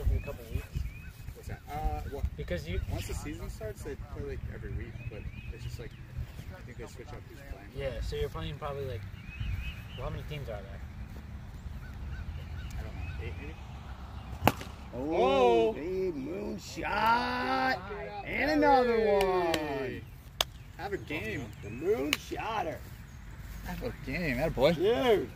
Every couple weeks. What's that? Uh, well, Because you, once the season starts, they play like every week, but it's just like I think they switch up who's playing. yeah. So you're playing probably like. Well, how many teams are there? I don't know, eight maybe. Oh, oh! big moon shot. And another one. Have a game. The moonshotter. Have a game, that boy. Dude.